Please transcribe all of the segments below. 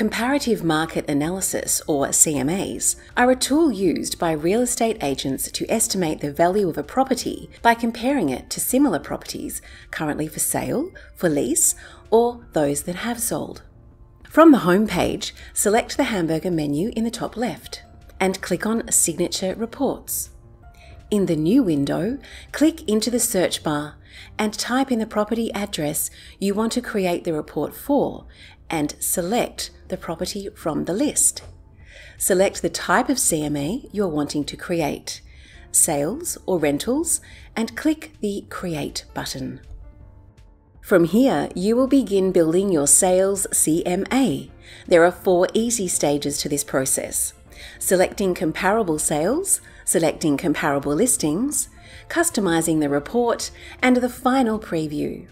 Comparative market analysis, or CMAs, are a tool used by real estate agents to estimate the value of a property by comparing it to similar properties currently for sale, for lease, or those that have sold. From the home page, select the hamburger menu in the top left and click on Signature Reports. In the new window, click into the search bar and type in the property address you want to create the report for and select the property from the list. Select the type of CMA you're wanting to create, sales or rentals, and click the Create button. From here, you will begin building your sales CMA. There are four easy stages to this process selecting comparable sales, selecting comparable listings, customizing the report, and the final preview.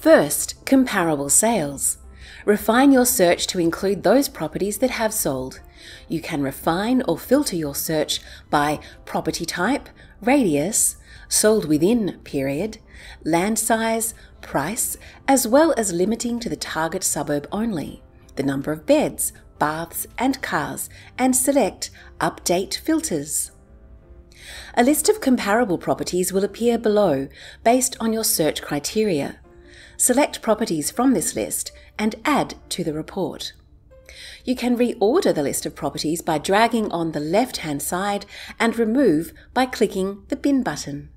First, comparable sales. Refine your search to include those properties that have sold. You can refine or filter your search by property type, radius, sold within period, land size, price, as well as limiting to the target suburb only, the number of beds, baths, and cars, and select Update Filters. A list of comparable properties will appear below based on your search criteria. Select properties from this list and add to the report. You can reorder the list of properties by dragging on the left hand side and remove by clicking the bin button.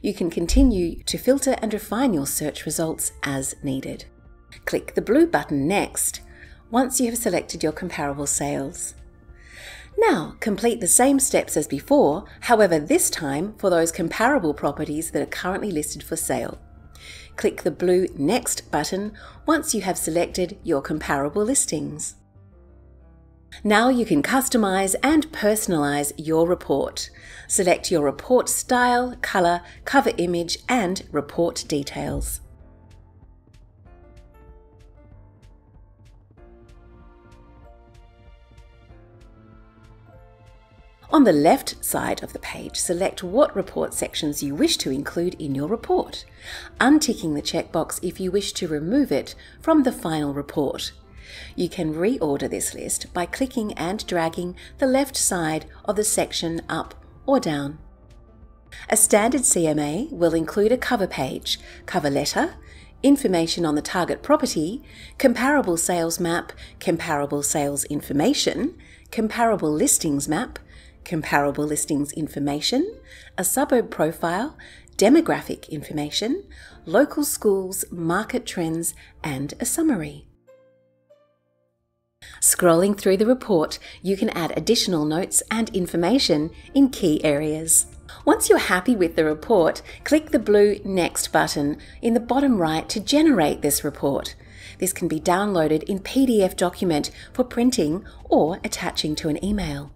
You can continue to filter and refine your search results as needed. Click the blue button next once you have selected your comparable sales. Now, complete the same steps as before, however, this time for those comparable properties that are currently listed for sale. Click the blue Next button once you have selected your comparable listings. Now you can customize and personalize your report. Select your report style, color, cover image, and report details. On the left side of the page, select what report sections you wish to include in your report, unticking the checkbox if you wish to remove it from the final report. You can reorder this list by clicking and dragging the left side of the section up or down. A standard CMA will include a cover page, cover letter, information on the target property, comparable sales map, comparable sales information, comparable listings map, comparable listings information, a suburb profile, demographic information, local schools, market trends, and a summary. Scrolling through the report, you can add additional notes and information in key areas. Once you're happy with the report, click the blue Next button in the bottom right to generate this report. This can be downloaded in PDF document for printing or attaching to an email.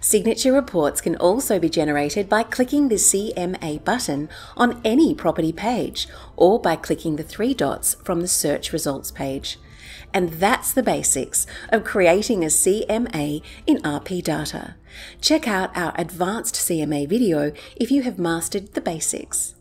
Signature reports can also be generated by clicking the CMA button on any property page or by clicking the three dots from the search results page. And that's the basics of creating a CMA in RP Data. Check out our advanced CMA video if you have mastered the basics.